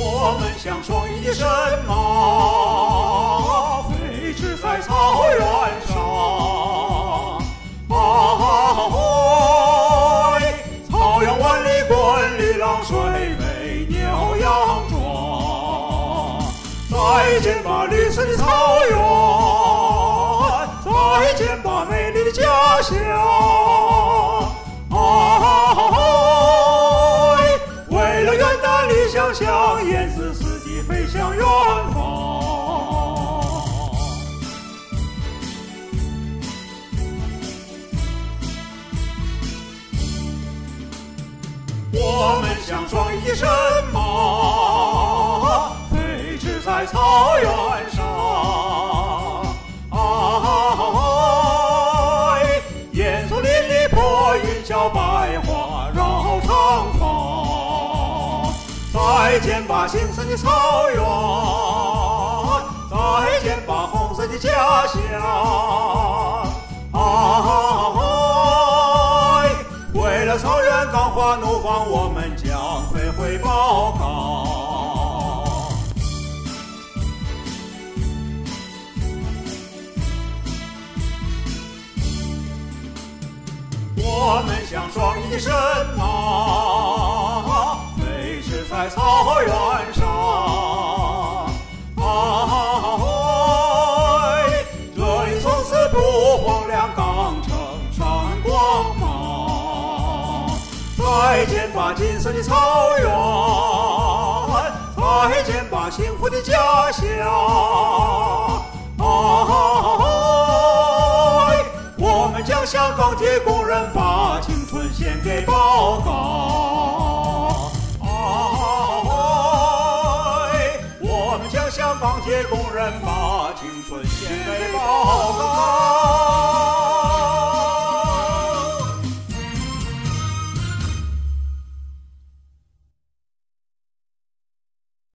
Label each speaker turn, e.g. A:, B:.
A: 我们像双翼的神马飞驰在草原上。啊！草原万里滚绿浪，水飞鸟佯装。再见吧，绿色的草原！再见吧，美丽的家乡！像，燕子四季飞向远方。我们像双翼的再见吧，青色的草原，再见吧，红色的家乡。啊，为了草原钢化怒放，我们将飞回报告。我们像双翼的神马，在草原上。啊，这里从此不荒凉，钢城闪光芒。再见吧，金色的草原，再见吧，幸福的家乡。啊，我们将向钢铁工人把青春献给报告。向钢铁工人把青春献给报告。